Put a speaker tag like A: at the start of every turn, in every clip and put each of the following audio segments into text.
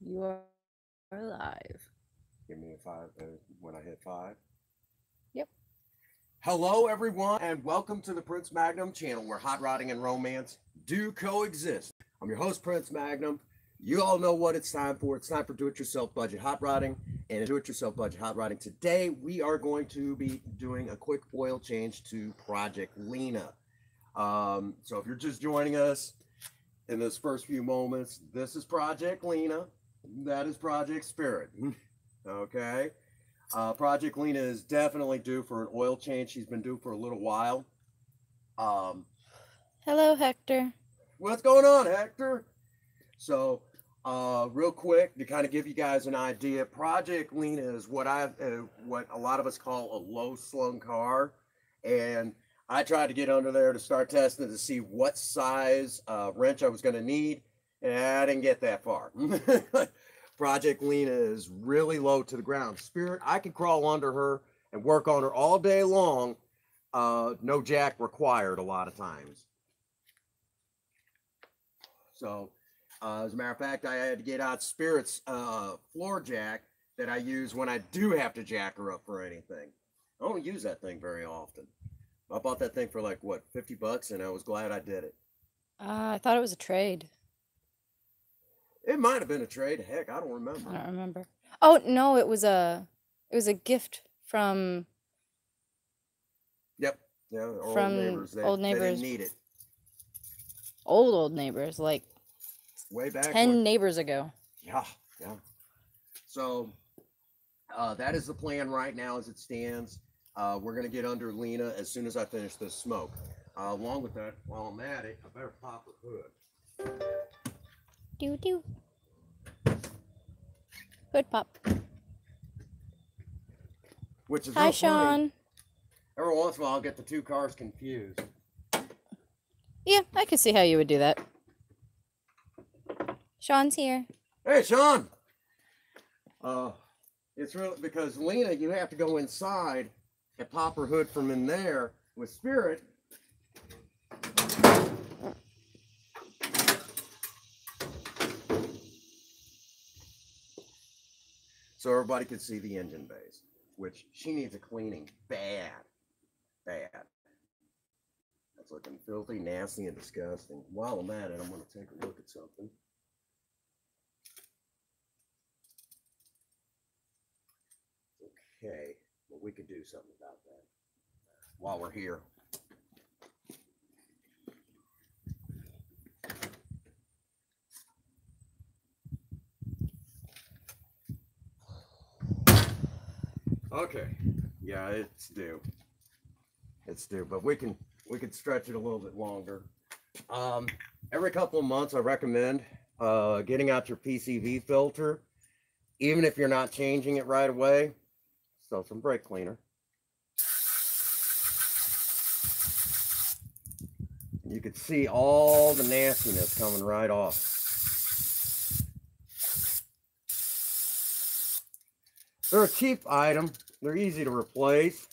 A: You are are live.
B: Give me a five uh, when I hit five.
A: Yep.
B: Hello, everyone, and welcome to the Prince Magnum channel where hot rodding and romance do coexist. I'm your host, Prince Magnum. You all know what it's time for. It's time for do it yourself budget hot rodding and do it yourself budget hot rodding. Today, we are going to be doing a quick oil change to Project Lena. Um, so, if you're just joining us in this first few moments, this is Project Lena. That is Project Spirit. okay. Uh, Project Lena is definitely due for an oil change. She's been due for a little while. Um,
A: Hello, Hector.
B: what's going on, Hector? So, uh, real quick to kind of give you guys an idea, Project Lena is what I, uh, what a lot of us call a low slung car, and I tried to get under there to start testing to see what size uh, wrench I was going to need, and I didn't get that far. Project Lena is really low to the ground. Spirit, I can crawl under her and work on her all day long. Uh, no jack required a lot of times. So, uh, as a matter of fact, I had to get out Spirit's uh, floor jack that I use when I do have to jack her up for anything. I don't use that thing very often. I bought that thing for like what, 50 bucks, and I was glad I did it.
A: Uh, I thought it was a trade.
B: It might have been a trade. Heck, I don't remember.
A: I don't remember. Oh no, it was a it was a gift from
B: Yep. Yeah, old
A: From
B: neighbors. They,
A: old neighbors.
B: they didn't need it.
A: old old neighbors, like
B: Way back.
A: ten
B: when-
A: neighbors ago.
B: Yeah, yeah. So uh, that is the plan right now as it stands. Uh, we're gonna get under Lena as soon as I finish this smoke. Uh, along with that, while I'm at it, I better pop her hood.
A: Do do. Hood pop.
B: Which is
A: Hi. Sean.
B: Every once in a while, I'll get the two cars confused.
A: Yeah, I could see how you would do that. Sean's here.
B: Hey, Sean. Uh, it's really because Lena, you have to go inside and pop her hood from in there. With Spirit, so everybody could see the engine bays, which she needs a cleaning bad, bad. That's looking filthy, nasty, and disgusting. While I'm at it, I'm going to take a look at something. Okay, well, we could do something about that while we're here. Okay, yeah, it's due. It's due, but we can we can stretch it a little bit longer. Um, every couple of months, I recommend uh, getting out your PCV filter, even if you're not changing it right away. So some brake cleaner. You can see all the nastiness coming right off. They're a cheap item. They're easy to replace.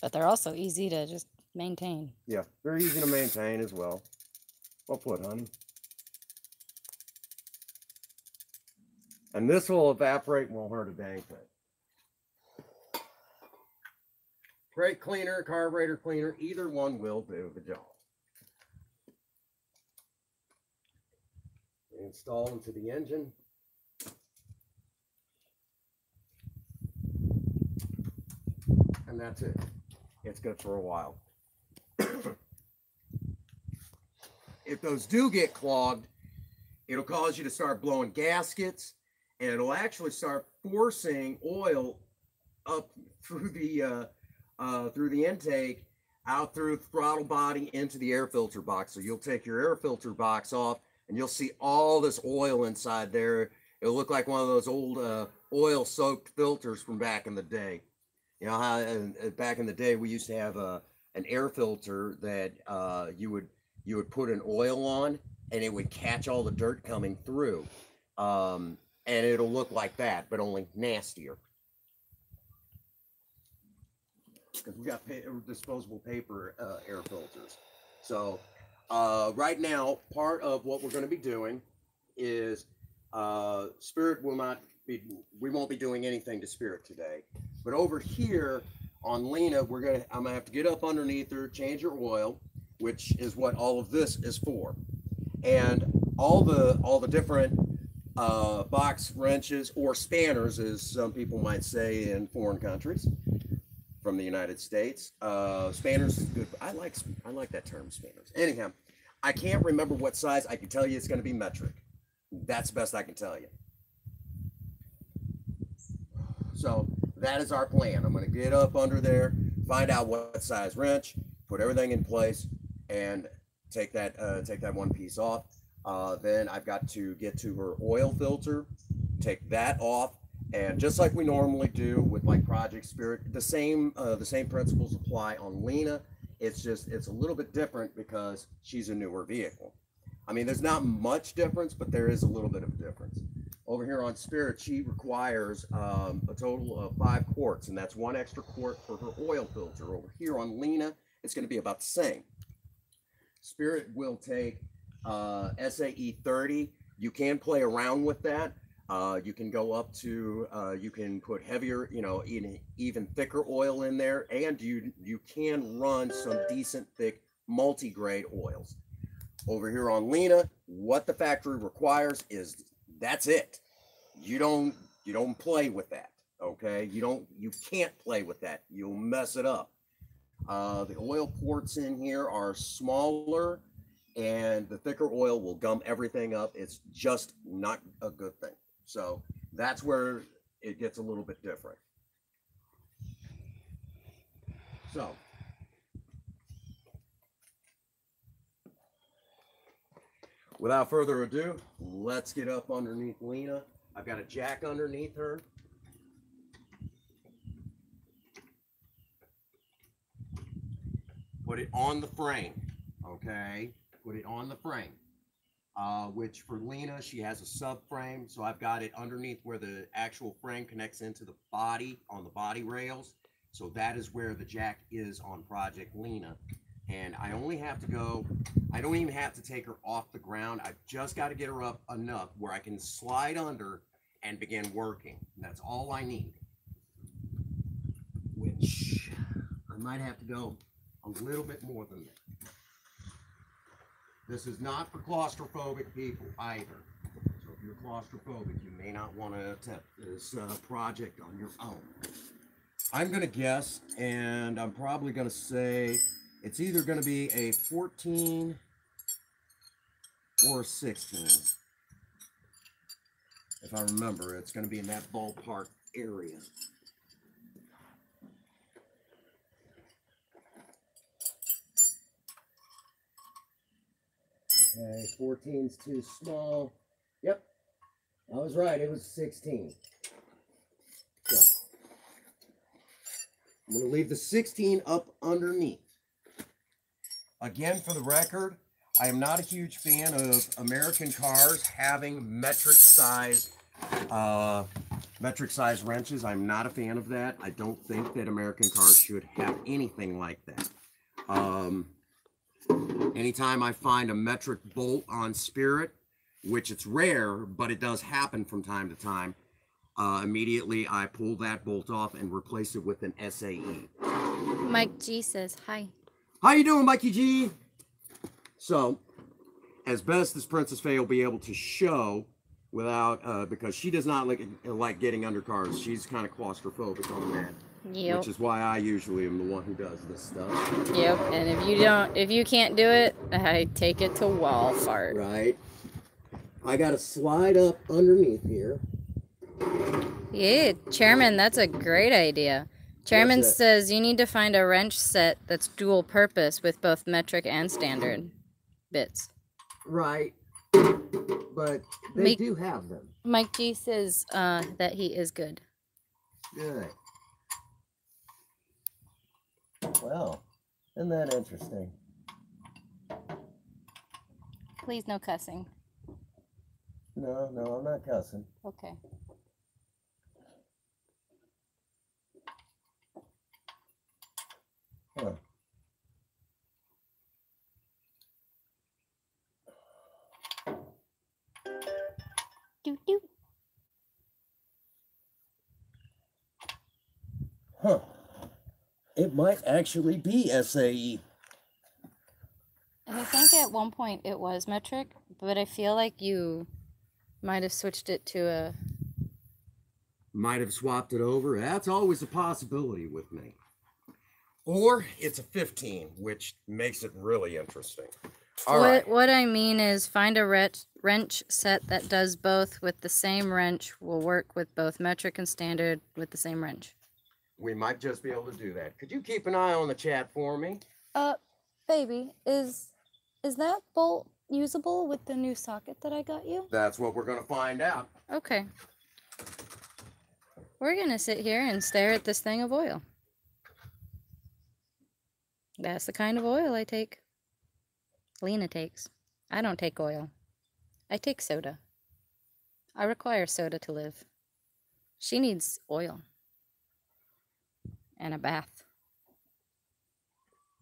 A: But they're also easy to just maintain.
B: Yeah, they're easy to maintain as well. Well put, honey. And this will evaporate and won't hurt a dang thing. Brake cleaner, carburetor cleaner, either one will do the job. Install into the engine. And that's it. It's good for a while. if those do get clogged, it'll cause you to start blowing gaskets and it'll actually start forcing oil up through the uh, uh, through the intake out through the throttle body into the air filter box. So you'll take your air filter box off and you'll see all this oil inside there. It'll look like one of those old uh, oil soaked filters from back in the day. You know how uh, back in the day we used to have a an air filter that uh, you would you would put an oil on and it would catch all the dirt coming through, um, and it'll look like that, but only nastier. Because we got disposable paper uh, air filters. So uh, right now, part of what we're going to be doing is uh, Spirit will not be, we won't be doing anything to Spirit today. But over here on Lena, we're gonna, I'm gonna have to get up underneath her, change her oil, which is what all of this is for. And all the, all the different uh, box wrenches or spanners, as some people might say in foreign countries from the United States. Uh, spanners is good. I like I like that term, spanners. Anyhow, I can't remember what size. I can tell you it's going to be metric. That's the best I can tell you. So that is our plan. I'm going to get up under there, find out what size wrench, put everything in place, and take that uh, take that one piece off. Uh, then I've got to get to her oil filter, take that off, and just like we normally do with like Project Spirit, the same uh, the same principles apply on Lena. It's just it's a little bit different because she's a newer vehicle. I mean, there's not much difference, but there is a little bit of difference. Over here on Spirit, she requires um, a total of five quarts, and that's one extra quart for her oil filter. Over here on Lena, it's going to be about the same. Spirit will take uh, SAE 30. You can play around with that. Uh, you can go up to, uh, you can put heavier, you know, even, even thicker oil in there, and you you can run some decent thick multi-grade oils. Over here on Lena, what the factory requires is that's it. You don't you don't play with that. Okay, you don't you can't play with that. You'll mess it up. Uh, the oil ports in here are smaller and the thicker oil will gum everything up. It's just not a good thing. So that's where it gets a little bit different. So without further ado, let's get up underneath Lena. I've got a jack underneath her. Put it on the frame, okay? Put it on the frame. Uh, which for Lena, she has a subframe. So I've got it underneath where the actual frame connects into the body on the body rails. So that is where the jack is on Project Lena. And I only have to go, I don't even have to take her off the ground. I've just got to get her up enough where I can slide under and begin working. That's all I need. Which I might have to go a little bit more than that. This is not for claustrophobic people either. So if you're claustrophobic, you may not want to attempt this uh, project on your own. I'm going to guess, and I'm probably going to say it's either going to be a 14 or a 16. If I remember, it's going to be in that ballpark area. Okay, 14's too small. Yep, I was right. It was 16. So, I'm going to leave the 16 up underneath. Again, for the record, I am not a huge fan of American cars having metric size uh, metric size wrenches. I'm not a fan of that. I don't think that American cars should have anything like that. Um, anytime I find a metric bolt on Spirit, which it's rare, but it does happen from time to time, uh, immediately I pull that bolt off and replace it with an SAE.
A: Mike G says hi.
B: How you doing, Mikey G? So, as best as Princess Faye will be able to show without, uh, because she does not like, like getting under cars. She's kind of claustrophobic on that.
A: Yep.
B: Which is why I usually am the one who does this stuff.
A: Yep. And if you don't, if you can't do it, I take it to wall fart.
B: Right. I got to slide up underneath here.
A: Yeah, Chairman, that's a great idea. Chairman says you need to find a wrench set that's dual purpose with both metric and standard bits.
B: Right. But they
A: Make-
B: do have them.
A: Mike G says uh, that he is good.
B: Good. Well, isn't that interesting?
A: Please, no cussing.
B: No, no, I'm not cussing.
A: Okay.
B: Huh.
A: Do do.
B: Huh. It might actually be. SAE.
A: And I think at one point it was metric, but I feel like you might have switched it to a.
B: Might have swapped it over. That's always a possibility with me. Or it's a 15, which makes it really interesting. All
A: what
B: right.
A: what I mean is find a wrench wrench set that does both with the same wrench will work with both metric and standard with the same wrench.
B: We might just be able to do that. Could you keep an eye on the chat for me?
A: Uh, baby, is is that bolt usable with the new socket that I got you?
B: That's what we're going to find out.
A: Okay. We're gonna sit here and stare at this thing of oil. That's the kind of oil I take. Lena takes. I don't take oil. I take soda. I require soda to live. She needs oil. And a bath.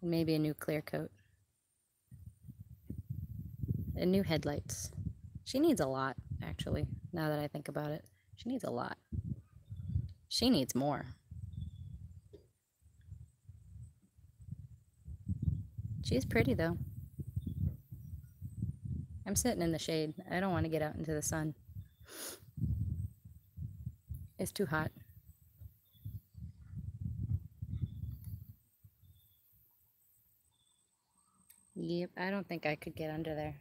A: And maybe a new clear coat. And new headlights. She needs a lot, actually, now that I think about it. She needs a lot. She needs more. She's pretty, though. I'm sitting in the shade. I don't want to get out into the sun. It's too hot. Yep, I don't think I could get under there.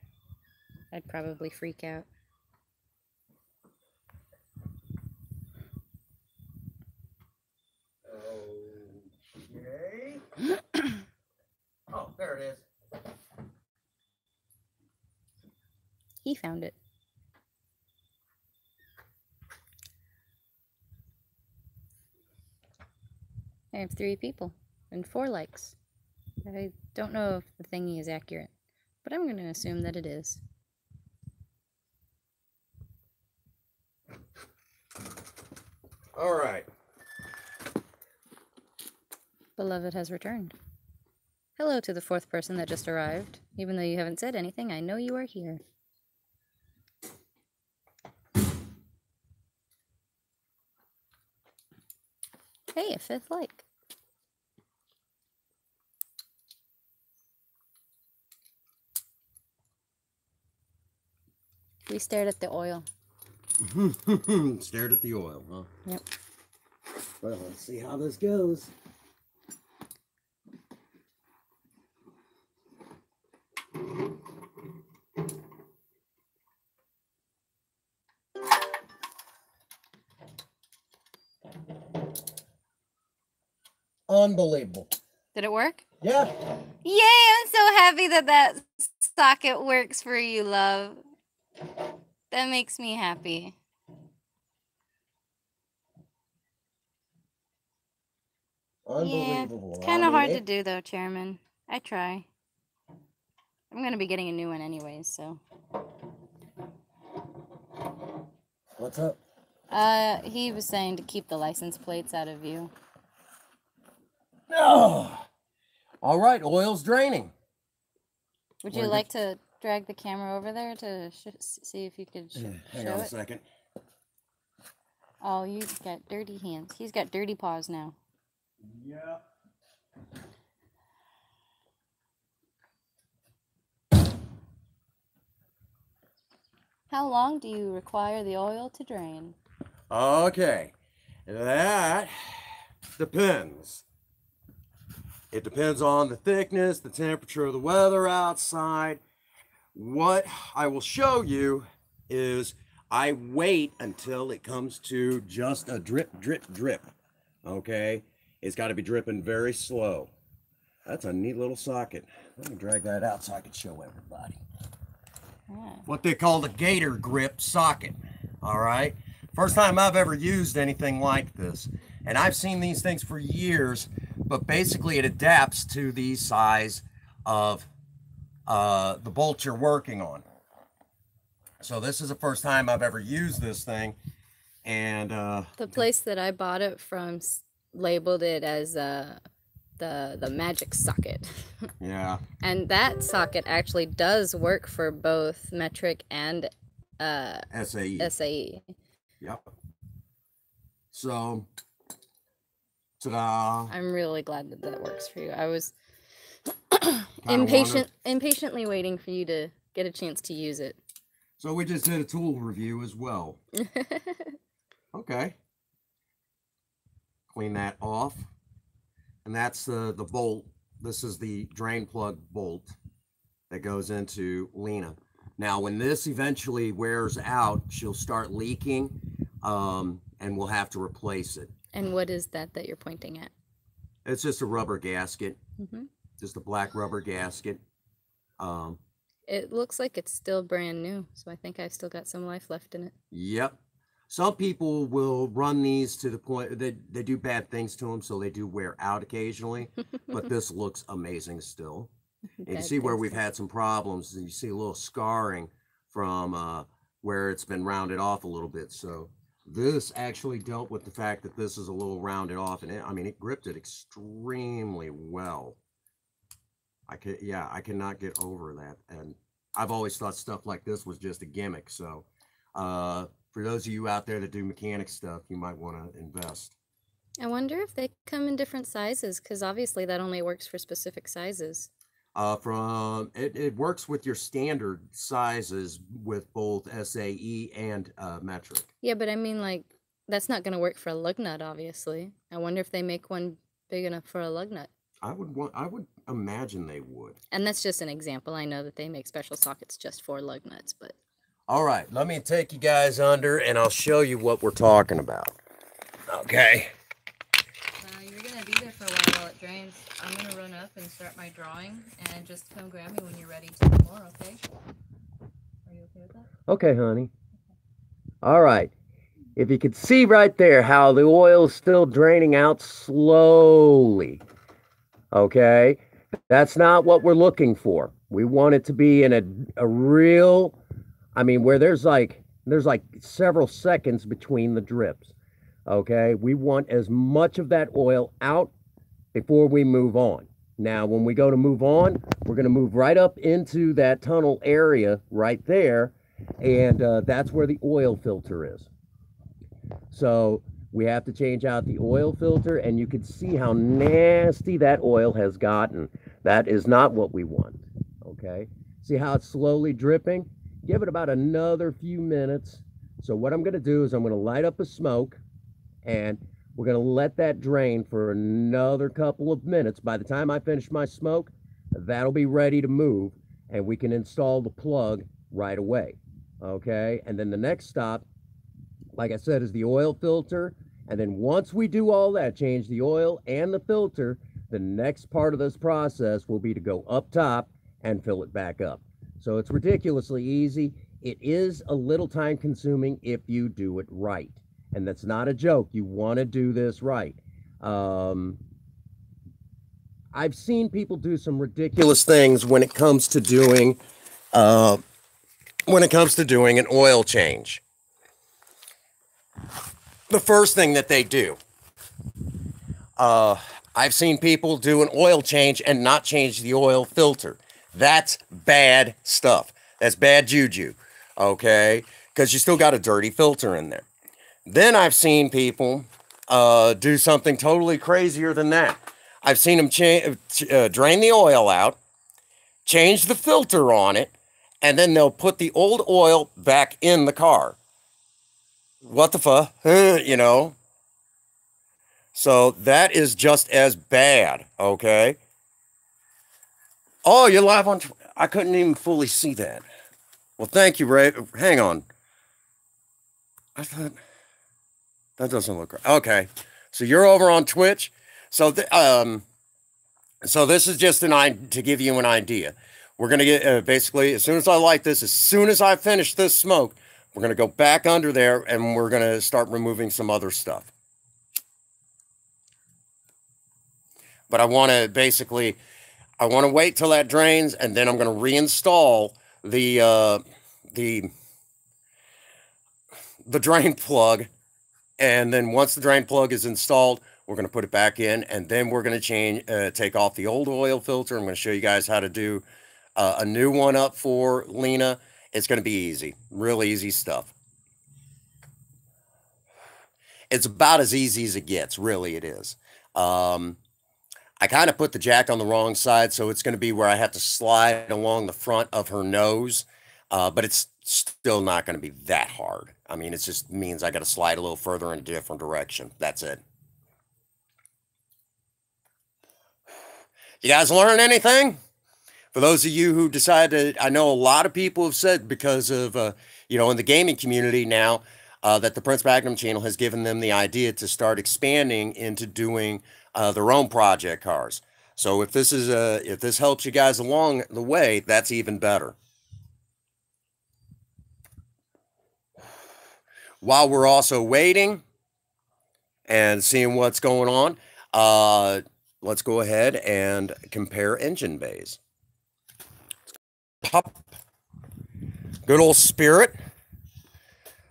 A: I'd probably freak out.
B: Okay. oh, there it is.
A: He found it. I have three people and four likes. I don't know if the thingy is accurate, but I'm going to assume that it is.
B: All right.
A: Beloved has returned. Hello to the fourth person that just arrived. Even though you haven't said anything, I know you are here. Hey, a fifth like. We stared at the oil.
B: Stared at the oil, huh?
A: Yep.
B: Well, let's see how this goes. Unbelievable.
A: Did it work?
B: Yeah.
A: Yay, I'm so happy that that socket works for you, love. That makes me happy.
B: Unbelievable.
A: Yeah, It's kind of hard to do though, Chairman. I try. I'm going to be getting a new one anyways, so.
B: What's up?
A: Uh, he was saying to keep the license plates out of view.
B: Oh. All right, oil's draining.
A: Would you like to drag the camera over there to sh- see if you could sh-
B: Hang on a
A: it?
B: second.
A: Oh, you've got dirty hands. He's got dirty paws now.
B: Yeah.
A: How long do you require the oil to drain?
B: Okay. That depends. It depends on the thickness, the temperature the weather outside. What I will show you is I wait until it comes to just a drip, drip, drip. Okay. It's got to be dripping very slow. That's a neat little socket. Let me drag that out so I can show everybody
A: Yeah.
B: what they call the gator grip socket. All right. First time I've ever used anything like this. And I've seen these things for years, but basically it adapts to the size of uh, the bolt you're working on. So this is the first time I've ever used this thing. And uh,
A: The place that I bought it from labeled it as uh, the the magic socket,
B: yeah,
A: and that socket actually does work for both metric and uh
C: SAE.
A: SAE.
C: Yep. So, ta-da!
A: I'm really glad that that works for you. I was impatient impatiently waiting for you to get a chance to use it.
C: So we just did a tool review as well. Okay. Clean that off. And that's the, the bolt. This is the drain plug bolt that goes into Lena. Now, when this eventually wears out, she'll start leaking um, and we'll have to replace it.
A: And what is that that you're pointing at?
C: It's just a rubber gasket,
A: hmm
C: just a black rubber gasket. Um,
A: It looks like it's still brand new, so I think I've still got some life left in it.
C: Yep. Some people will run these to the point that they do bad things to them, so they do wear out occasionally. But this looks amazing still. And you see where we've had some problems, and you see a little scarring from uh, where it's been rounded off a little bit. So this actually dealt with the fact that this is a little rounded off, and it, I mean it gripped it extremely well. I could, yeah, I cannot get over that, and I've always thought stuff like this was just a gimmick. So uh, for those of you out there that do mechanic stuff, you might want to invest.
A: I wonder if they come in different sizes, because obviously that only works for specific sizes.
C: Uh, from it, it works with your standard sizes with both SAE and uh, metric.
A: Yeah, but I mean, like, that's not going to work for a lug nut, obviously. I wonder if they make one big enough for a lug nut.
C: I would want. I would imagine they would.
A: And that's just an example. I know that they make special sockets just for lug nuts, but
C: All right, let me take you guys under, and I'll show you what we're talking about. Okay.
A: Uh, you're gonna be there for a while while it drains. I'm gonna run up and start my drawing, and just come grab me when you're ready to do more. Okay? Are you okay with that?
B: Okay, honey. All right. If you could see right there how the oil's still draining out slowly. Okay? That's not what we're looking for. We want it to be in a, a real, I mean, where there's like, there's like several seconds between the drips. Okay? We want as much of that oil out before we move on. Now, when we go to move on, we're going to move right up into that tunnel area right there and uh, that's where the oil filter is. So we have to change out the oil filter, and you can see how nasty that oil has gotten. That is not what we want. Okay, see how it's slowly dripping? Give it about another few minutes. So what I'm going to do is I'm going to light up a smoke, and we're going to let that drain for another couple of minutes. By the time I finish my smoke, that'll be ready to move, and we can install the plug right away okay? And then the next stop like i said is the oil filter. And then once we do all that change the oil and the filter the next part of this process will be to go up top and fill it back up. So it's ridiculously easy. It is a little time consuming if you do it right and that's not a joke you want to do this right um, i've seen people do some ridiculous things when it comes to doing uh, when it comes to doing an oil change. The first thing that they do, uh, I've seen people do an oil change and not change the oil filter. That's bad stuff. That's bad juju, okay? Because you still got a dirty filter in there. Then I've seen people uh, do something totally crazier than that. I've seen them cha- uh, drain the oil out, change the filter on it, and then they'll put the old oil back in the car. What the fuck? you know? So that is just as bad, okay? Oh, you're live on. Tw- I couldn't even fully see that. Well, thank you, Ray. Hang on. I thought that doesn't look right. Okay, so you're over on Twitch. So, th- um, so this is just an i to give you an idea. We're gonna get uh, basically as soon as I light this, as soon as I finish this smoke, we're gonna go back under there and we're gonna start removing some other stuff. But I want to basically, I want to wait till that drains, and then I'm gonna reinstall the uh, the the drain plug, and then once the drain plug is installed, we're gonna put it back in, and then we're gonna change, uh, take off the old oil filter. I'm gonna show you guys how to do uh, a new one up for Lena It's going to be easy, real easy stuff. It's about as easy as it gets, really, it is. Um, I kind of put the jack on the wrong side, so it's going to be where I have to slide along the front of her nose, uh, but it's still not going to be that hard. I mean, it just means I got to slide a little further in a different direction. That's it. You guys learn anything? For those of you who decided, I know a lot of people have said because of, uh, you know, in the gaming community now, uh, that the Prince Magnum channel has given them the idea to start expanding into doing uh, their own project cars. So if this is a, if this helps you guys along the way, that's even better. While we're also waiting and seeing what's going on, uh, let's go ahead and compare engine bays. Pop. Good old Spirit.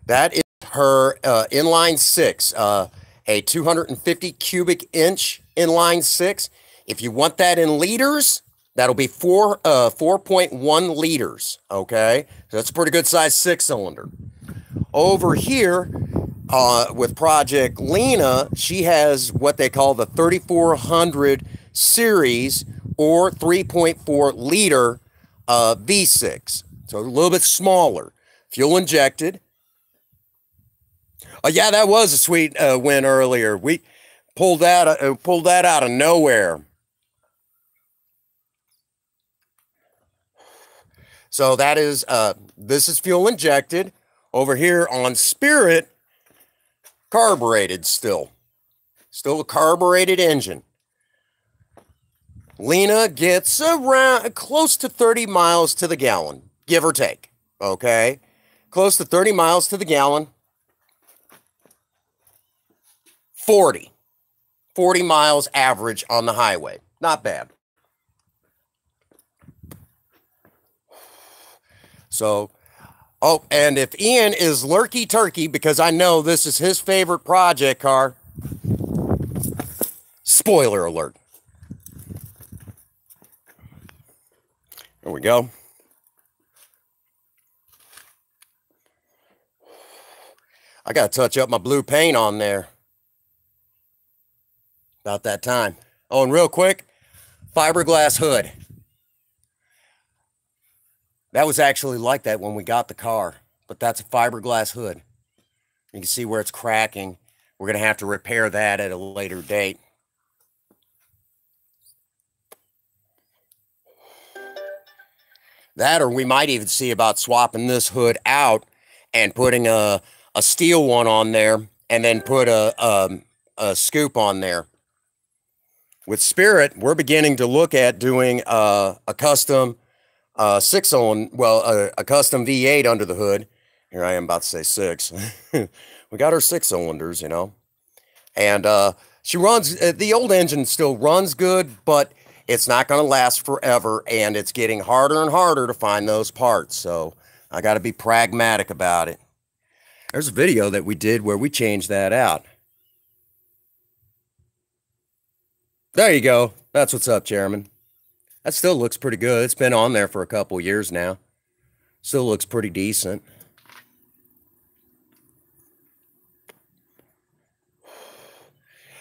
B: That is her uh, inline six, uh, a 250 cubic inch inline six. If you want that in liters, that'll be four uh, 4.1 liters. Okay, so that's a pretty good size six cylinder. Over here, uh, with Project Lena, she has what they call the 3400 series or 3.4 liter uh, V6. So a little bit smaller, fuel injected. Oh yeah, that was a sweet uh, win earlier. We pulled that uh, pulled that out of nowhere. So that is uh, this is fuel injected over here on Spirit carbureted still. Still a carbureted engine. Lena gets around close to 30 miles to the gallon, give or take. Okay. Close to 30 miles to the gallon. 40. 40 miles average on the highway. Not bad. So Oh, and if Ian is lurky turkey, because I know this is his favorite project car, spoiler alert. There we go. I got to touch up my blue paint on there. About that time. Oh, and real quick, fiberglass hood. That was actually like that when we got the car, but that's a fiberglass hood. You can see where it's cracking. We're going to have to repair that at a later date. That, or we might even see about swapping this hood out and putting a, a steel one on there and then put a, a, um, a scoop on there. With Spirit, we're beginning to look at doing a, a custom uh, six on, well, a, custom V8 under the hood. Here I am about to say six. we got our six cylinders, you know, and uh, she runs. Uh, the old engine still runs good, but it's not going to last forever, and it's getting harder and harder to find those parts. So I got to be pragmatic about it. There's a video that we did where we changed that out. There you go. That's what's up, Chairman. That still looks pretty good. It's been on there for a couple years now. Still looks pretty decent.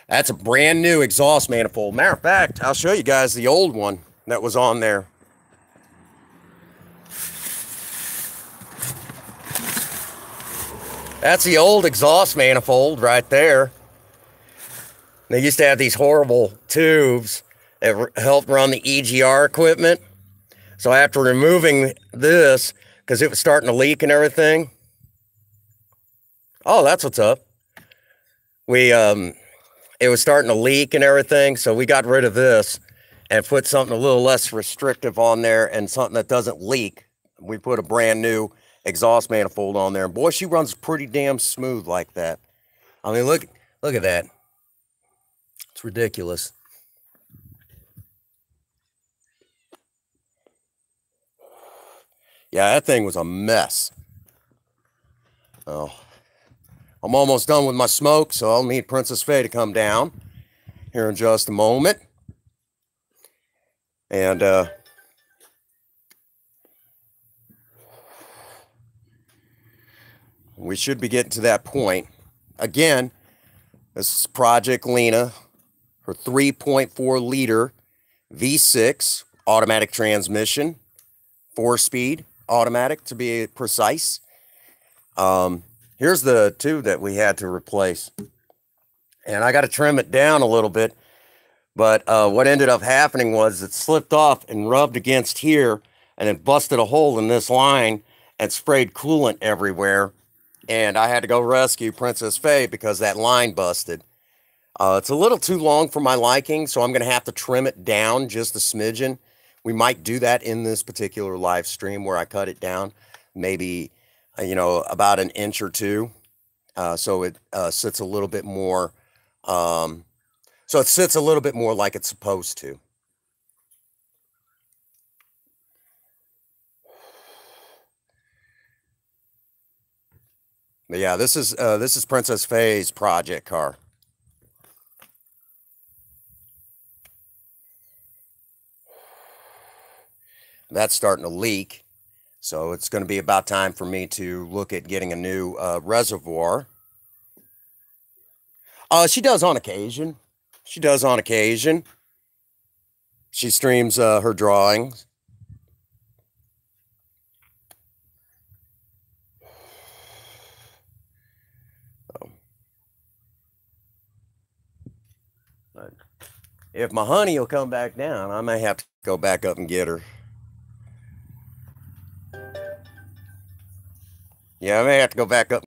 B: That's a brand new exhaust manifold. Matter of fact, I'll show you guys the old one that was on there. That's the old exhaust manifold right there. They used to have these horrible tubes it helped run the EGR equipment. So after removing this, because it was starting to leak and everything. Oh, that's what's up. We um it was starting to leak and everything, so we got rid of this and put something a little less restrictive on there and something that doesn't leak. We put a brand new exhaust manifold on there. And boy, she runs pretty damn smooth like that. I mean, look look at that. It's ridiculous. Yeah, that thing was a mess. Oh, I'm almost done with my smoke, so I'll need Princess Faye to come down here in just a moment. And uh, We should be getting to that point. Again, this is Project Lena, her 3.4 liter V6 automatic transmission, four speed automatic to be precise. Um, here's the two that we had to replace. And I got to trim it down a little bit. But uh, what ended up happening was it slipped off and rubbed against here and it busted a hole in this line and sprayed coolant everywhere. And I had to go rescue Princess Faye because that line busted. Uh, it's a little too long for my liking, so I'm going to have to trim it down just a smidgen. We might do that in this particular live stream where I cut it down, maybe, uh, you know, about an inch or two. Uh, so it uh, sits a little bit more, um, so it sits a little bit more like it's supposed to. But yeah, this is uh, this is Princess Faye's project car. That's starting to leak. So it's going to be about time for me to look at getting a new uh, reservoir. Uh, she does on occasion. She does on occasion. She streams uh, her drawings. If my honey will come back down, I may have to go back up and get her. Yeah, I may have to go back up.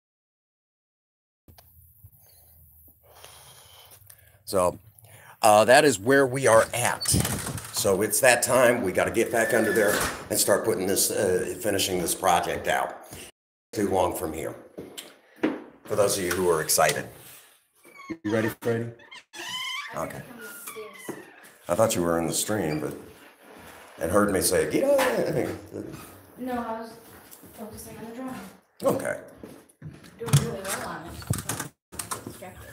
B: So uh, that is where we are at. So it's that time. We got to get back under there and start putting this, uh, finishing this project out. Too long from here. For those of you who are excited. You ready, Freddie? Okay. I thought you were in the stream, but and heard me say, get on.
A: No, I was focusing on the drawing.
B: Okay.
A: Doing really well on it. Distracted.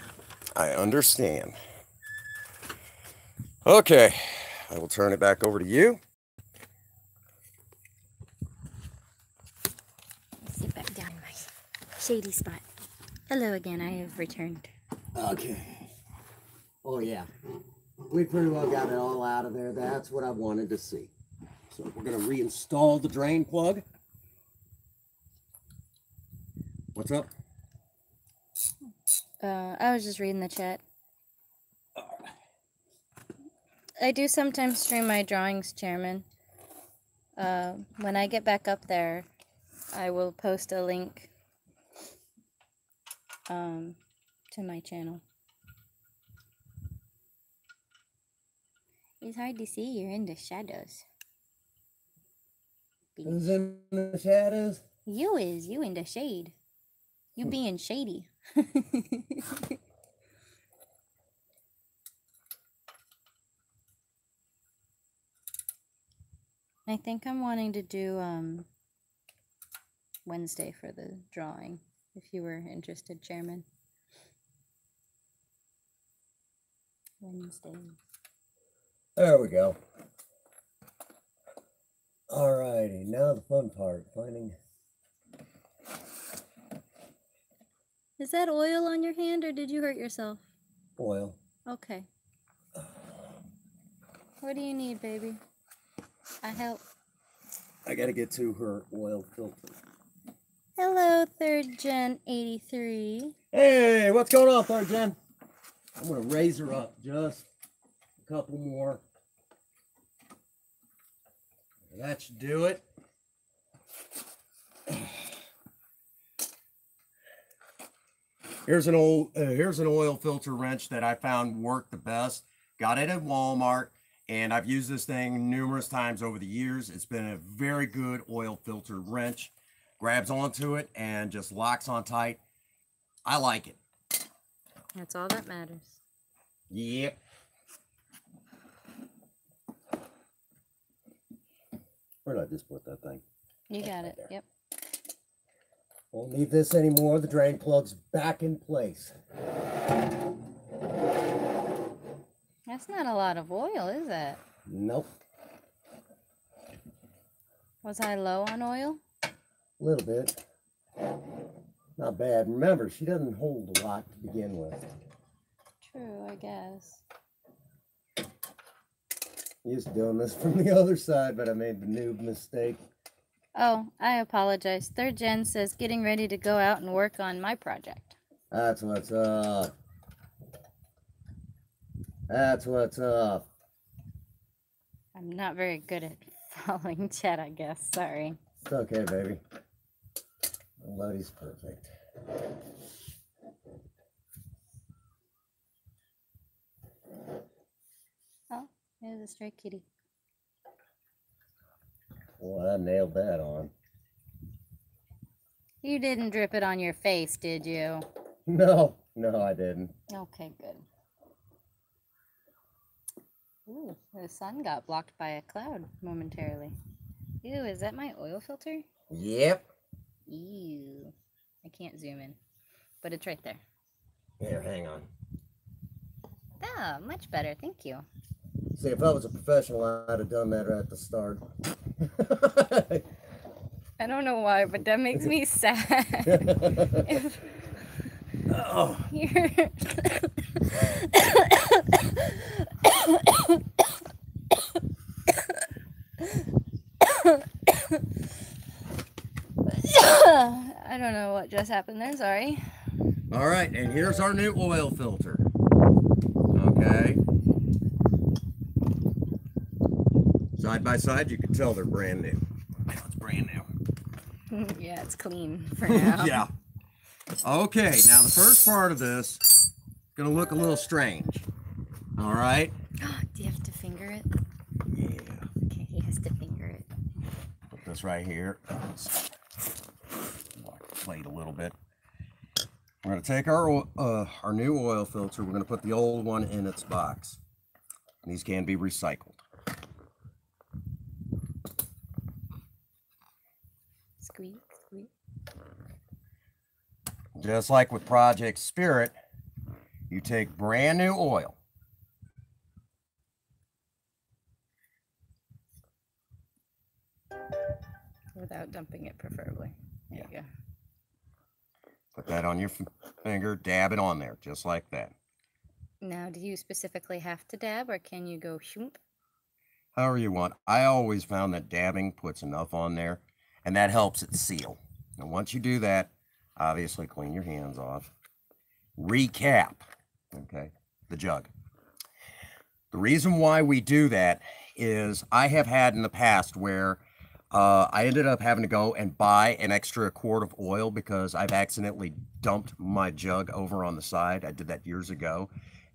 B: I understand. Okay, I will turn it back over to you.
A: Sit back down in my shady spot. Hello again, I have returned.
D: Okay. Oh yeah. We pretty well got it all out of there. That's what I wanted to see. So we're gonna reinstall the drain plug. What's up?
A: Uh, I was just reading the chat. I do sometimes stream my drawings, Chairman. Uh, when I get back up there, I will post a link um, to my channel. It's hard to see. You're in the shadows.
D: Who's in the shadows?
A: You is you in the shade. You being shady. I think I'm wanting to do um Wednesday for the drawing, if you were interested, Chairman. Wednesday.
D: There we go. All righty, now the fun part, finding
A: Is that oil on your hand or did you hurt yourself?
D: oil.
A: Okay. What do you need, baby? I help.
D: I gotta get to her oil filter.
A: Hello, third gen 83.
D: Hey, what's going on, third gen? I'm gonna raise her up just a couple more. That should do it.
E: Here's an old uh, here's an oil filter wrench that I found worked the best. Got it at Walmart and I've used this thing numerous times over the years. It's been a very good oil filter wrench. Grabs onto it and just locks on tight. I like it.
A: That's all that matters.
E: Yep.
D: Where did I just put that thing?
A: You got
D: right
A: it.
D: there.
A: Yep.
D: Won't need this anymore. The drain plug's back in place.
A: That's not a lot of oil, is it?
D: Nope.
A: Was I low on oil?
D: A little bit. Not bad. Remember, she doesn't hold a lot to begin with.
A: True, I guess.
D: Used to doing this from the other side, but I made the noob mistake.
A: Oh, I apologize. Third gen says getting ready to go out and work on my project.
D: That's what's up. That's what's up.
A: I'm not very good at following chat, I guess. Sorry.
D: It's okay, baby. Lotie's perfect.
A: Oh, there's a stray kitty.
D: Well, I nailed that on.
A: You didn't drip it on your face, did you?
D: No, no, I didn't.
A: Okay, good. Ooh, the sun got blocked by a cloud momentarily. Ew, is that my oil filter?
D: Yep.
A: Ew. I can't zoom in, but it's right there.
D: Here, hang on.
A: Ah, much better. Thank you.
D: See, if I was a professional, I'd have done that right at the start.
A: I don't know why, but that makes me sad. if
D: oh,
A: you're I don't know what just happened there. Sorry.
B: All right, and here's our new oil filter. Okay. Side by side, you can tell they're brand new. It's brand new.
A: yeah, it's clean for now.
B: yeah. Okay, now the first part of this is gonna look a little strange. All right.
A: Do you have to finger it?
B: Yeah.
A: Okay, he has to finger it.
B: Put this right here. Plate a little bit. We're gonna take our uh, our new oil filter. We're gonna put the old one in its box. These can be recycled.
A: Squeak, squeak.
B: Just like with Project Spirit, you take brand new oil.
A: Without dumping it, preferably. There you go.
B: Put that on your finger, dab it on there, just like that.
A: Now, do you specifically have to dab, or can you go shoomp?
B: However you want. I always found that dabbing puts enough on there, and that helps it seal. And once you do that, obviously clean your hands off. Recap, okay, the jug. The reason why we do that is I have had in the past where uh, I ended up having to go and buy an extra quart of oil because I've accidentally dumped my jug over on the side. I did that years ago.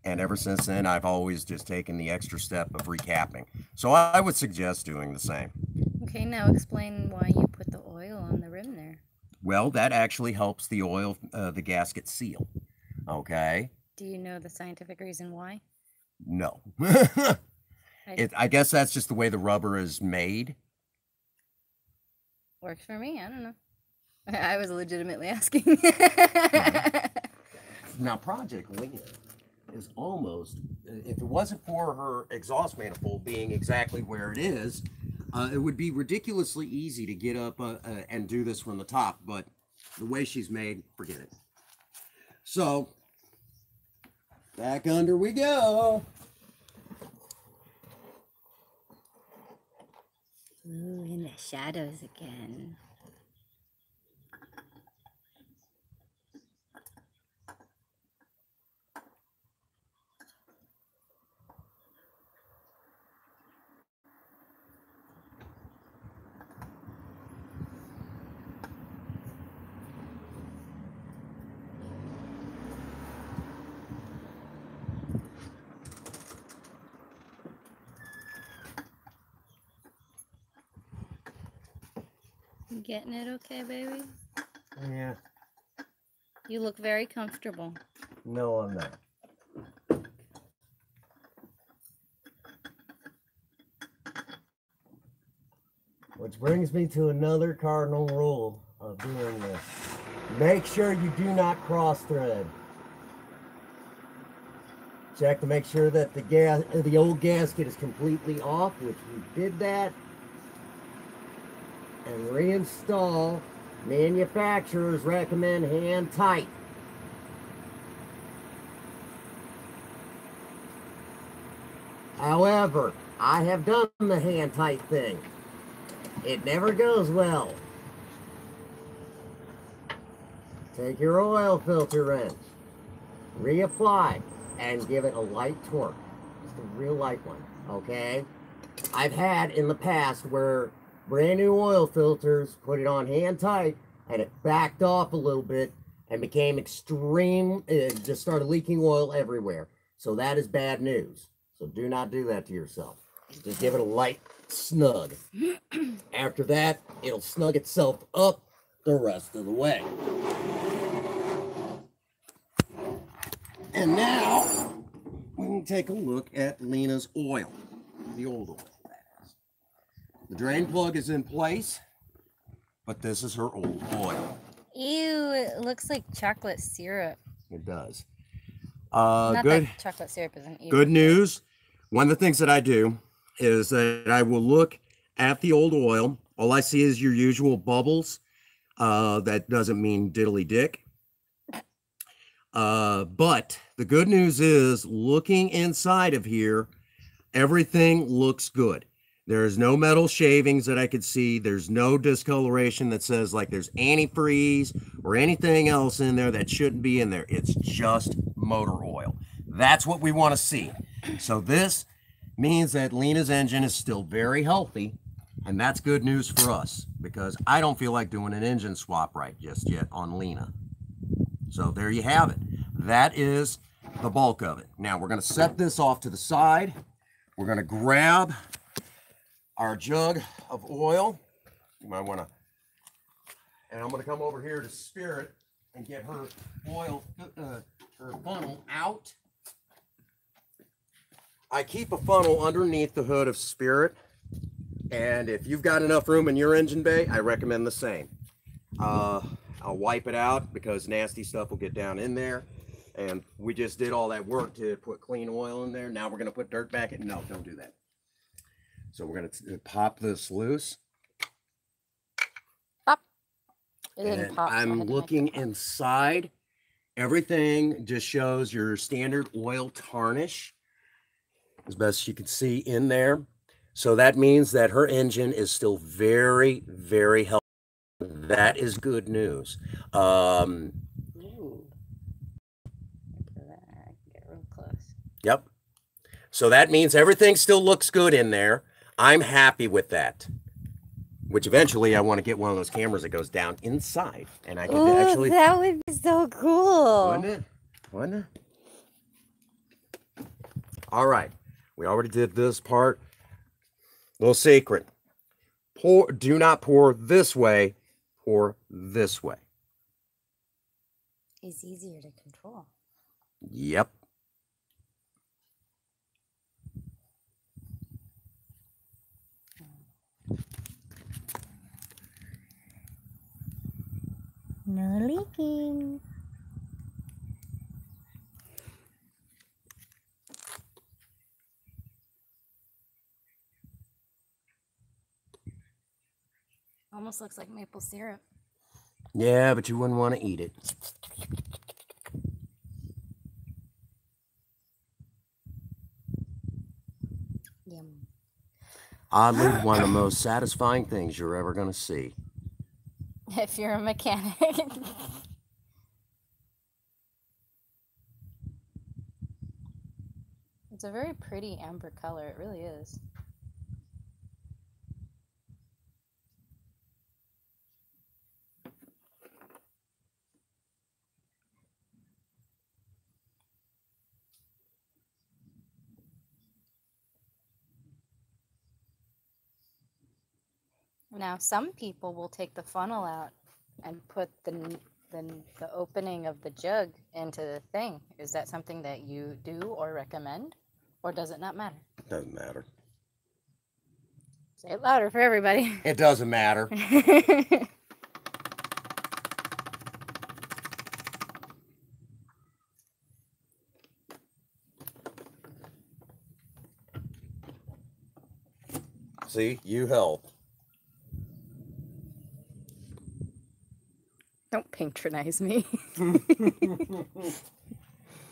B: And ever since then, I've always just taken the extra step of recapping. So I I would suggest doing the same.
A: Okay, now explain why you put the oil on the rim there.
B: Well, that actually helps the oil, uh, the gasket seal. Okay.
A: Do you know the scientific reason why?
B: No.
A: I,
B: it, I guess that's just the way the rubber is made.
A: works for me. I don't know. I was legitimately asking.
B: Now, Project Lena is almost, if it wasn't for her exhaust manifold being exactly where it is, uh, it would be ridiculously easy to get up uh, uh, and do this from the top. But the way she's made, forget it. So, back under we go.
A: Ooh, in the shadows again. Getting it okay, baby?
D: yeah.
A: You look very comfortable.
D: No, I'm not. Which brings me to another cardinal rule of doing this. Make sure you do not cross thread. Check to make sure that the gas, the old gasket is completely off, which we did that. And reinstall
B: Manufacturers recommend hand tight. However, I have done the hand tight thing. It never goes well. Take your oil filter wrench, reapply, and give it a light torque. Just a real light one, okay? I've had in the past where brand new oil filters put it on hand tight and it backed off a little bit and became extreme, it just started leaking oil everywhere. So that is bad news. So do not do that to yourself. Just give it a light snug. After that, it'll snug itself up the rest of the way. And now we can take a look at Lena's oil, the old oil. The drain plug is in place, but this is her old oil.
A: Ew, it looks like chocolate syrup.
B: It does. Uh,
A: Not
B: good.
A: that chocolate syrup isn't evil.
B: Good news. One of the things that I do is that I will look at the old oil. All I see is your usual bubbles. Uh, that doesn't mean diddly dick. Uh, but the good news is looking inside of here, everything looks good. There's no metal shavings that I could see. There's no discoloration that says like there's antifreeze or anything else in there that shouldn't be in there. It's just motor oil. That's what we want to see. So this means that Lena's engine is still very healthy, and that's good news for us because I don't feel like doing an engine swap right just yet on Lena. So there you have it. That is the bulk of it. Now we're going to set this off to the side. We're going to grab our jug of oil. You might want to, and I'm going to come over here to Spirit and get her oil, uh, her funnel out. I keep a funnel underneath the hood of Spirit, and if you've got enough room in your engine bay, I recommend the same. Uh, I'll wipe it out because nasty stuff will get down in there. And we just did all that work to put clean oil in there. Now we're going to put dirt back in. No, don't do that. So we're going to pop this loose.
A: It didn't
B: And
A: pop.
B: I'm looking inside. Everything just shows your standard oil tarnish as best you can see in there. So that means that her engine is still very, very healthy. That is good news. Um,
A: Ooh. Look at that. I can get real close.
B: Yep. So that means everything still looks good in there. I'm happy with that. Which eventually I want to get one of those cameras that goes down inside and I can
A: Ooh,
B: actually
A: that would be so cool.
B: Wouldn't it? Wouldn't it? All right. We already did this part. Little secret. Pour do not pour this way, pour this way.
A: It's easier to control.
B: Yep.
A: No leaking. Almost looks like maple syrup.
B: Yeah, but you wouldn't want to eat it.
A: Yum.
B: Oddly, one of the most satisfying things you're ever going to see.
A: If you're a mechanic. it's a very pretty amber color. It really is. Now, some people will take the funnel out and put the the, the opening of the jug into the thing. Is that something that you do or recommend, or does it not matter?
B: Doesn't matter.
A: Say it louder for everybody.
B: It doesn't matter. See, you help.
A: Patronize me.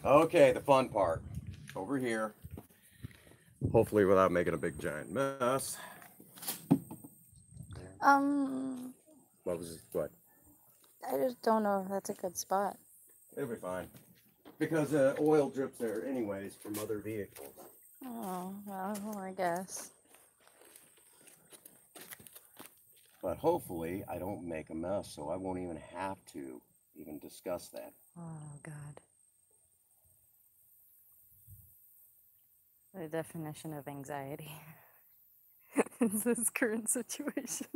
B: okay, the fun part. Over here. Hopefully without making a big giant mess.
A: um,
B: What was it? What?
A: I just don't know if that's a good spot.
B: It'll be fine. Because uh, oil drips there anyways from other vehicles.
A: Oh, well, I guess.
B: But hopefully I don't make a mess so I won't even have to even discuss that.
A: Oh, God. The definition of anxiety in this current situation.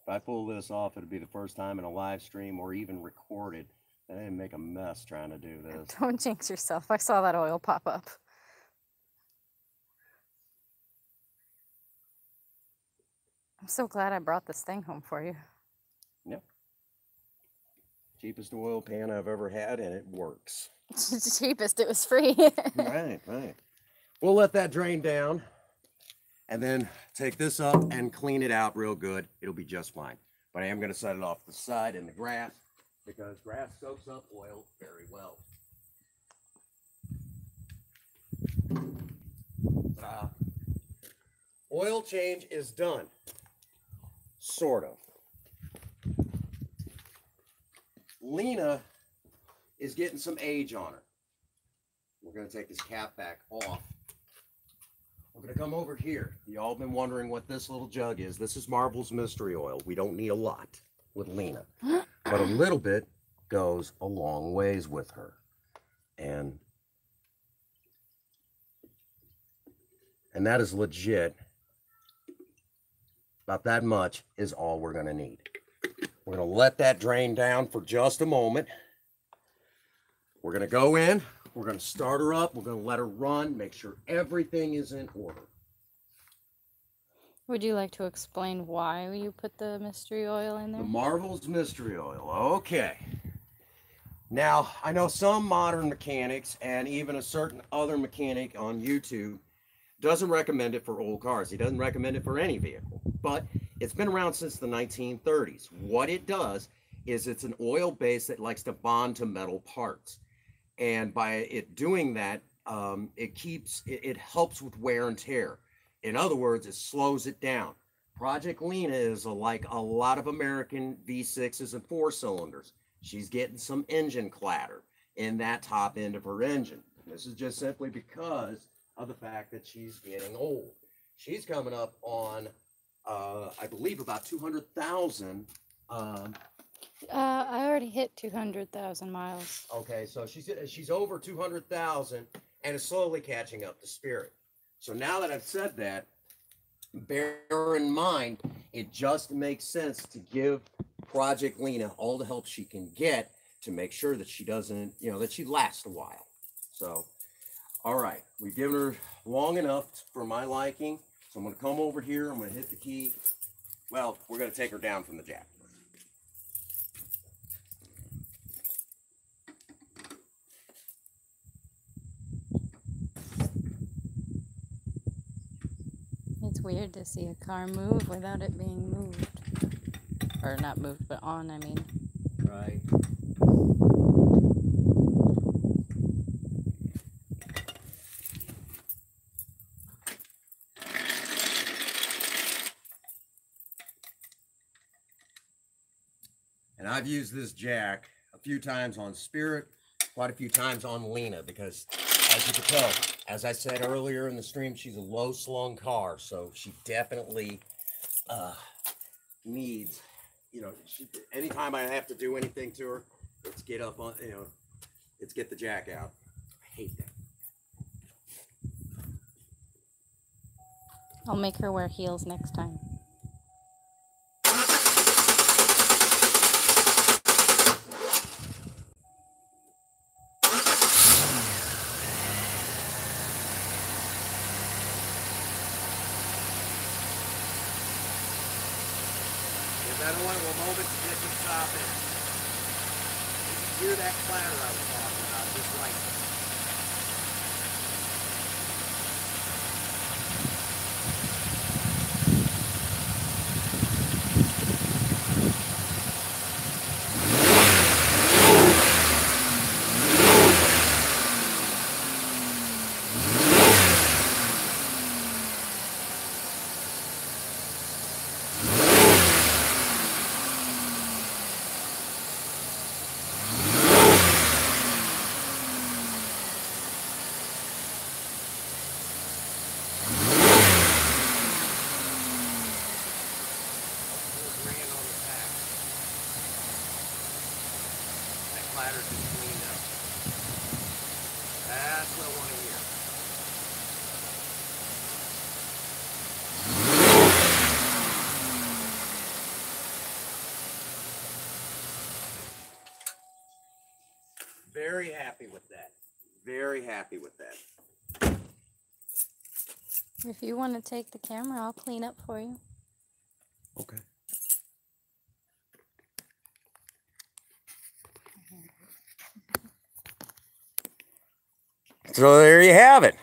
B: If I pull this off, it'll be the first time in a live stream or even recorded that I didn't make a mess trying to do this.
A: Don't jinx yourself. I saw that oil pop up. I'm so glad I brought this thing home for you. Yep.
B: Cheapest oil pan I've ever had, and it works.
A: It's the cheapest. It was free.
B: right, right. We'll let that drain down and then take this up and clean it out real good. It'll be just fine. But I am going to set it off the side in the grass because grass soaks up oil very well. Uh, oil change is done. Sort of. Lena is getting some age on her. We're going to take this cap back off. We're going to come over here. Y'all been wondering what this little jug is. This is Marvel's Mystery Oil. We don't need a lot with Lena, but a little bit goes a long ways with her. And and that is legit. About that much is all we're going to need. We're going to let that drain down for just a moment. We're going to go in. We're going to start her up. We're going to let her run, make sure everything is in order.
A: Would you like to explain why you put the mystery oil in
B: The
A: there?
B: Marvel's Mystery Oil. Okay. Now, I know some modern mechanics and even a certain other mechanic on YouTube doesn't recommend it for old cars. He doesn't recommend it for any vehicle, but it's been around since the 1930s. What it does is it's an oil base that likes to bond to metal parts. And by it doing that, um, it keeps, it, it helps with wear and tear. In other words, it slows it down. Project Lena is a, like a lot of American V6s and four cylinders. She's getting some engine clatter in that top end of her engine. This is just simply because of the fact that she's getting old. She's coming up on, uh, I believe, about 200,000. Um,
A: Uh, I already hit 200,000 miles.
B: okay, so she's she's over 200,000 and is slowly catching up to Spirit. So now that I've said that, bear in mind, it just makes sense to give Project Lena all the help she can get to make sure that she doesn't, you know, that she lasts a while. So, all right, we've given her long enough for my liking. So I'm going to come over here. I'm going to hit the key. Well, we're going to take her down from the jack.
A: It's weird to see a car move without it being moved. Or not moved, but on, I mean.
B: Right. And I've used this jack a few times on Spirit, quite a few times on Lena, because as you can tell, as I said earlier in the stream, she's a low slung car, so she definitely uh, needs, you know, she, anytime I have to do anything to her, let's get up on, you know, let's get the jack out. I hate that.
A: I'll make her wear heels next time.
B: Moment to get to stop it. You can hear that clatter I was talking about, just like very happy with that. Very happy with that.
A: If you want to take the camera, I'll clean up for you.
B: Okay. So there you have it.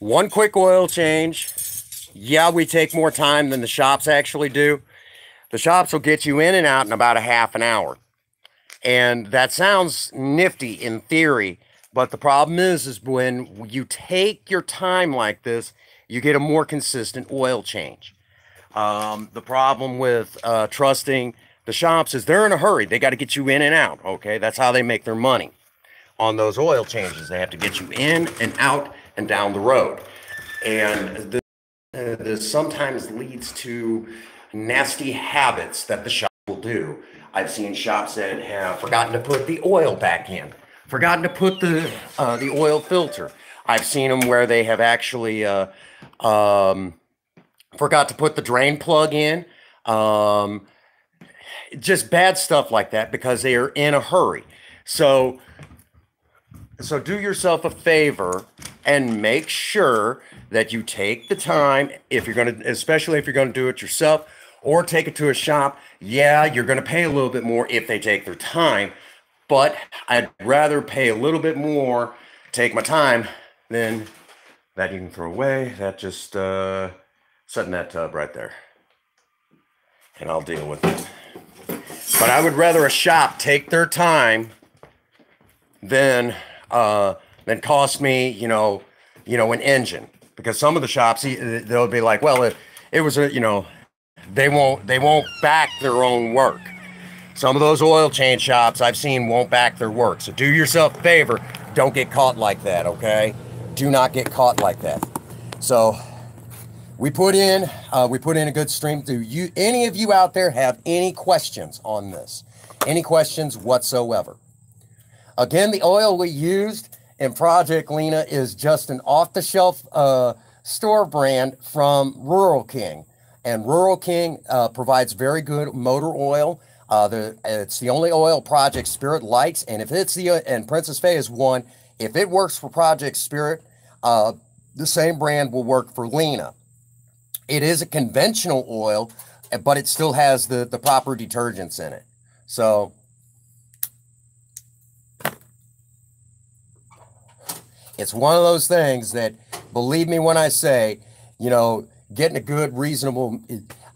B: One quick oil change. Yeah, we take more time than the shops actually do. The shops will get you in and out in about a half an hour. And that sounds nifty in theory, but the problem is is when you take your time like this, you get a more consistent oil change. Um, the problem with uh, trusting the shops is they're in a hurry. They got to get you in and out. Okay, that's how they make their money on those oil changes. They have to get you in and out and down the road, and this, uh, this sometimes leads to nasty habits that the shop will do. I've seen shops that have forgotten to put the oil back in, forgotten to put the uh, the oil filter. I've seen them where they have actually uh, um, forgot to put the drain plug in. Um, just bad stuff like that because they are in a hurry. So, so do yourself a favor and make sure that you take the time if you're going to, especially if you're going to do it yourself or take it to a shop. Yeah, you're going to pay a little bit more if they take their time, but I'd rather pay a little bit more, take my time, than that you can throw away. That just uh, set in that tub right there, and I'll deal with it. But I would rather a shop take their time than uh, than cost me, you know, you know, an engine. Because some of the shops they'll be like, well, it, it was a, you know, they won't they won't back their own work. Some of those oil change shops I've seen won't back their work. So do yourself a favor, don't get caught like that, okay? Do not get caught like that. So we put in uh, we put in a good stream. Do you any of you out there have any questions on this? Any questions whatsoever? Again, the oil we used in Project Lena is just an off-the-shelf uh, store brand from Rural King, and Rural King uh, provides very good motor oil. Uh, the, it's the only oil Project Spirit likes, and if it's the and Princess Faye is one. If it works for Project Spirit, uh, the same brand will work for Lena. It is a conventional oil, but it still has the, the proper detergents in it. So it's one of those things that, believe me when I say, you know, getting a good, reasonable,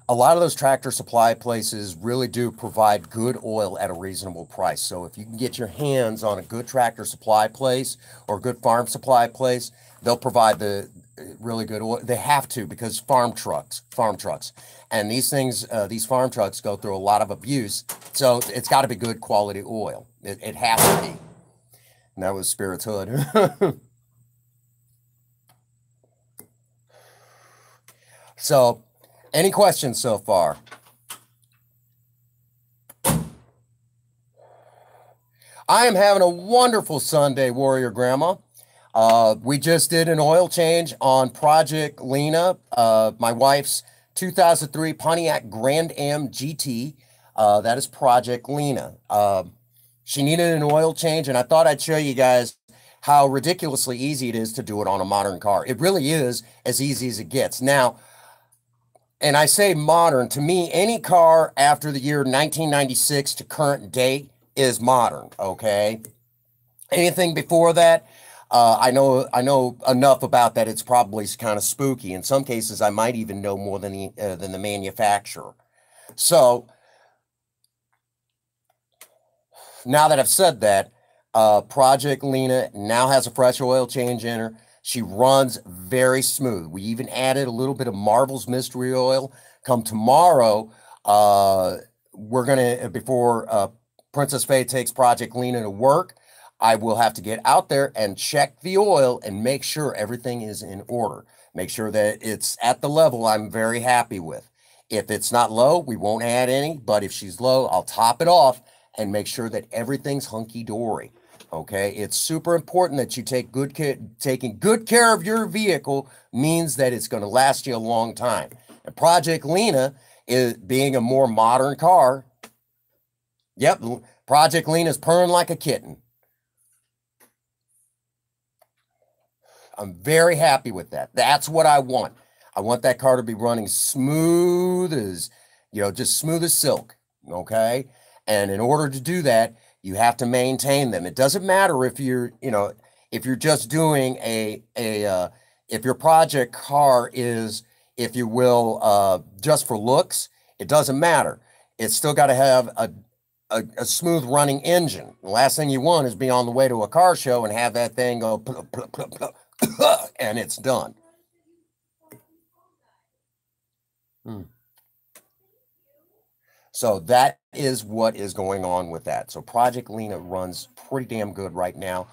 B: a lot of those tractor supply places really do provide good oil at a reasonable price. So if you can get your hands on a good tractor supply place or a good farm supply place, they'll provide the really good oil. They have to because farm trucks, farm trucks, and these things, uh, these farm trucks go through a lot of abuse. So it's got to be good quality oil. It, it has to be. And that was Spirit's Hood. so, any questions so far? I am having a wonderful Sunday, Warrior Grandma. Uh, we just did an oil change on Project Lena, uh, my wife's 2003 Pontiac Grand Am GT. Uh, that is Project Lena. Um, she needed an oil change, and I thought I'd show you guys how ridiculously easy it is to do it on a modern car. It really is as easy as it gets. Now, and I say modern, to me, any car after the year 1996 to current date is modern, okay? Anything before that, uh, I know I know enough about that. It's probably kind of spooky. In some cases, I might even know more than the uh, than the manufacturer. So now that I've said that, uh, Project Lena now has a fresh oil change in her. She runs very smooth. We even added a little bit of Marvel's Mystery Oil. Come tomorrow, uh, we're gonna before uh, Princess Faye takes Project Lena to work. I will have to get out there and check the oil and make sure everything is in order. Make sure that it's at the level I'm very happy with. If it's not low, we won't add any, but if she's low, I'll top it off and make sure that everything's hunky dory. Okay, it's super important that you take good care. Taking good care of your vehicle means that it's going to last you a long time. And Project Lena is being a more modern car. Yep, Project Lena's purring like a kitten. I'm very happy with that. That's what I want. I want that car to be running smooth as, you know, just smooth as silk. Okay. And in order to do that, you have to maintain them. It doesn't matter if you're, you know, if you're just doing a, a, uh, if your project car is, if you will, uh, just for looks, it doesn't matter. It's still got to have a, a, a, smooth running engine. The last thing you want is be on the way to a car show and have that thing go and it's done. Hmm. So that is what is going on with that. So Project Lena runs pretty damn good right now.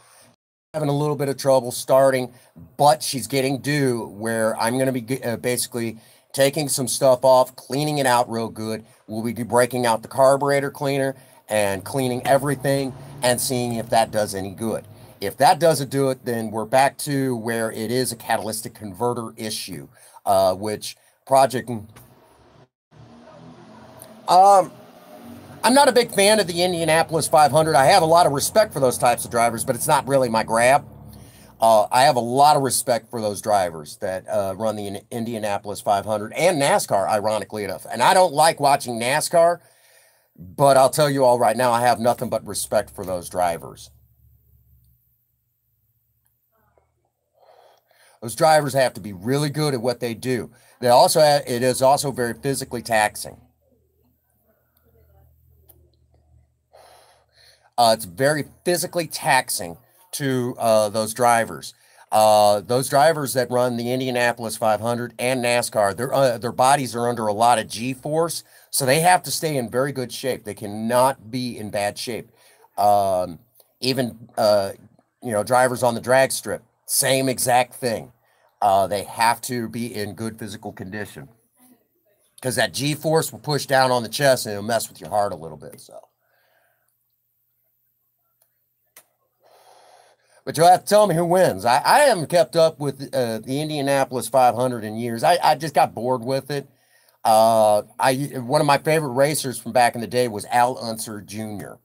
B: Having a little bit of trouble starting, but she's getting due where I'm going to be uh, basically taking some stuff off, cleaning it out real good. We'll be breaking out the carburetor cleaner and cleaning everything and seeing if that does any good. If that doesn't do it, then we're back to where it is a catalytic converter issue, uh, which Project. Um, I'm not a big fan of the Indianapolis 500. I have a lot of respect for those types of drivers, but it's not really my grab. Uh, I have a lot of respect for those drivers that uh, run the Indianapolis 500 and NASCAR, ironically enough. And I don't like watching NASCAR, but I'll tell you all right now, I have nothing but respect for those drivers. Those drivers have to be really good at what they do. They also have, it is also very physically taxing. Uh, it's very physically taxing to uh, those drivers. Uh, those drivers that run the Indianapolis 500 and NASCAR, their uh, their bodies are under a lot of G force, so they have to stay in very good shape. They cannot be in bad shape. Um, even uh, you know drivers on the drag strip, same exact thing. Uh, they have to be in good physical condition because that G force will push down on the chest and it'll mess with your heart a little bit. So, but you'll have to tell me who wins. I, I haven't kept up with uh, the Indianapolis 500 in years. I, I just got bored with it. Uh, I one of my favorite racers from back in the day was Al Unser Jr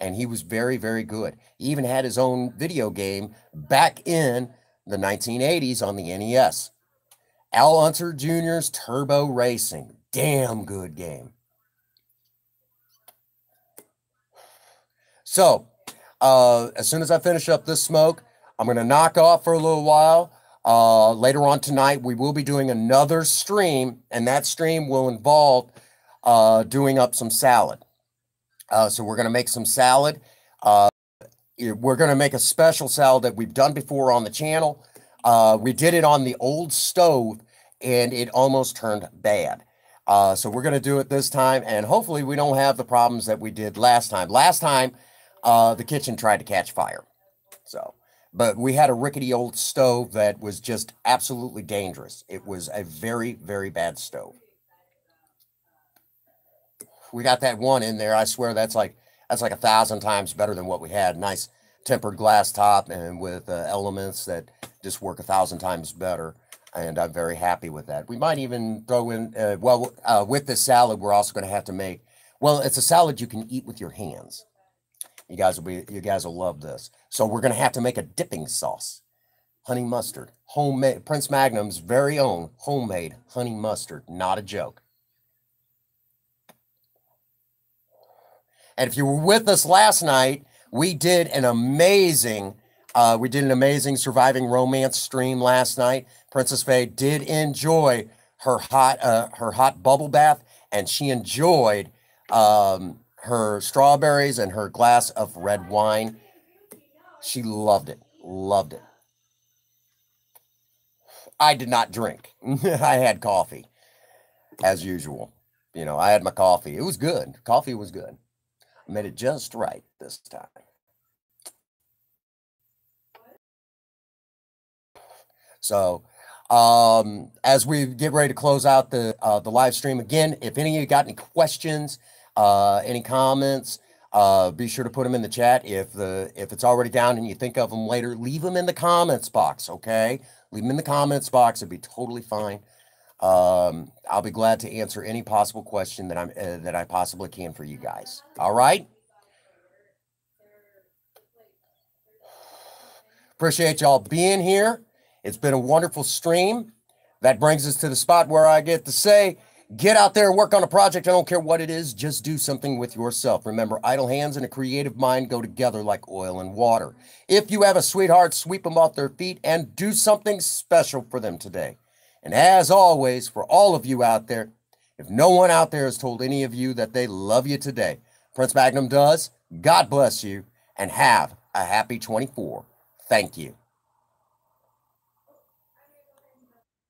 B: and he was very, very good. He even had his own video game back in the 1980s on the NES. Al Unser Jr.'s Turbo Racing. Damn good game. So, uh, as soon as I finish up this smoke, I'm going to knock off for a little while. Uh, later on tonight, we will be doing another stream, and that stream will involve uh, doing up some salad. Uh, so we're going to make some salad. Uh, we're going to make a special salad that we've done before on the channel. Uh, we did it on the old stove and it almost turned bad. Uh, so we're going to do it this time and hopefully we don't have the problems that we did last time. Last time, uh, the kitchen tried to catch fire. So, but we had a rickety old stove that was just absolutely dangerous. It was a very, very bad stove we got that one in there. I swear that's like that's like a thousand times better than what we had. Nice tempered glass top and with uh, elements that just work a thousand times better. And I'm very happy with that. We might even throw in, uh, well, uh, with this salad, we're also going to have to make, well, it's a salad you can eat with your hands. You guys will be, you guys will love this. So we're to have to make a dipping sauce, honey mustard, homemade, Prince Magnum's very own homemade honey mustard, not a joke. And if you were with us last night, we did an amazing, uh, we did an amazing surviving romance stream last night. Princess Faye did enjoy her hot, uh, her hot bubble bath, and she enjoyed um, her strawberries and her glass of red wine. She loved it, loved it. I did not drink. I had coffee, as usual. You know, I had my coffee. It was good. Coffee was good I made it just right this time. So, um, as we get ready to close out the uh, the live stream again, if any of you got any questions, uh, any comments? Uh, be sure to put them in the chat. If the if it's already down and you think of them later, leave them in the comments box. Okay, leave them in the comments box. It'd be totally fine. Um, I'll be glad to answer any possible question that I'm uh, that I possibly can for you guys. All right. Appreciate y'all being here. It's been a wonderful stream. That brings us to the spot where I get to say get out there and work on a project. I don't care what it is, just do something with yourself. Remember, idle hands and a creative mind go together like oil and water. If you have a sweetheart, sweep them off their feet and do something special for them today. And as always, for all of you out there, if no one out there has told any of you that they love you today, Prince Magnum does. God bless you and have a happy 24. Thank you.